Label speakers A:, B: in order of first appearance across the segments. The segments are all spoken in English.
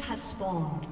A: Have spawned.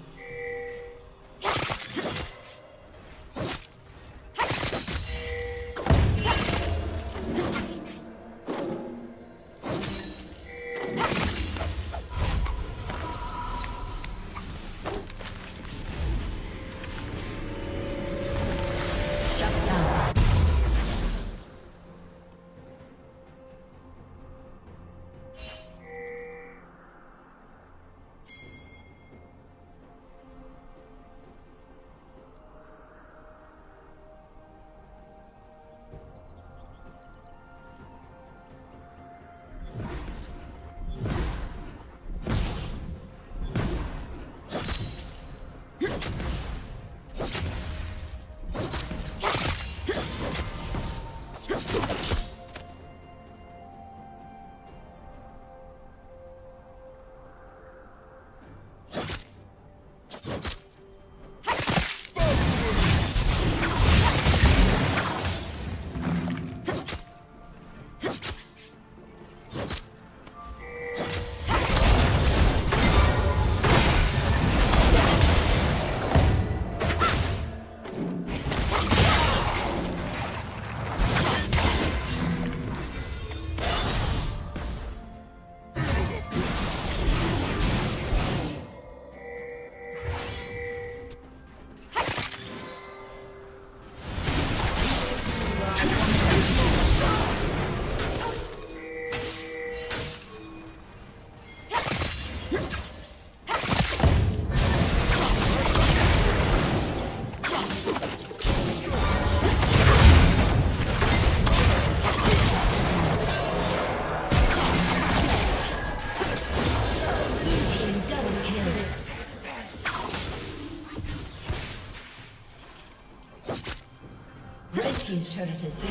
A: Turret has been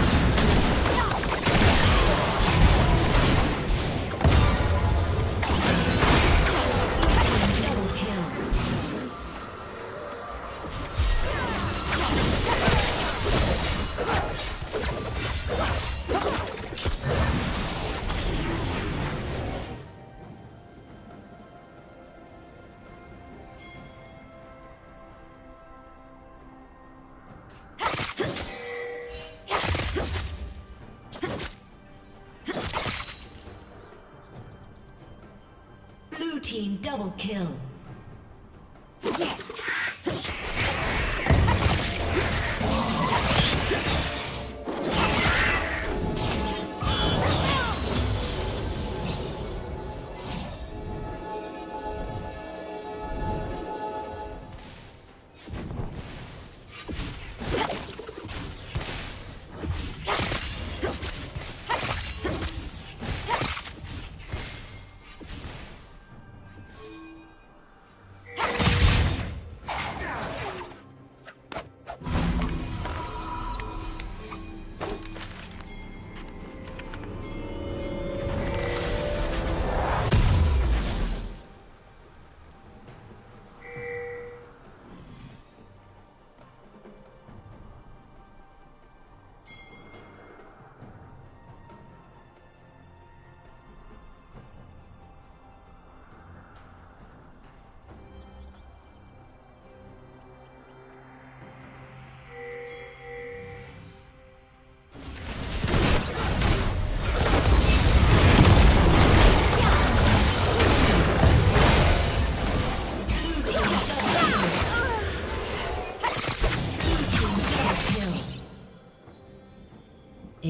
A: Kill.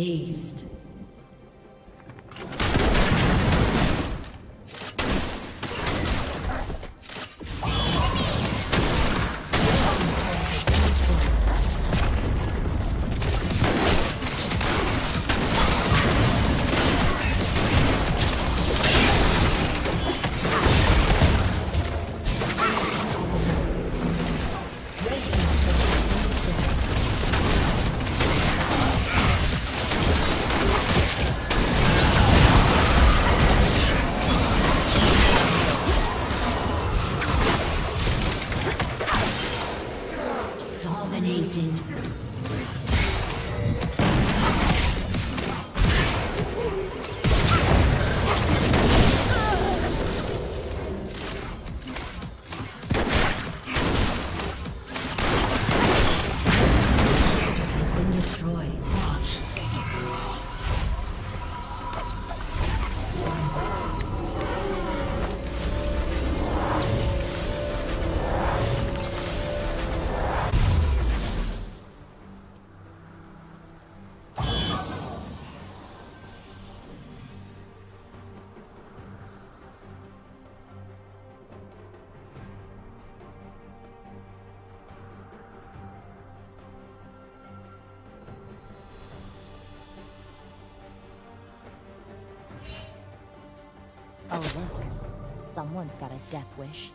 A: Aced.
B: Oh someone's got a death wish.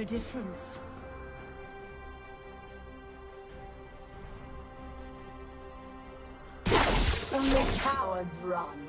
C: No difference. Only cowards run.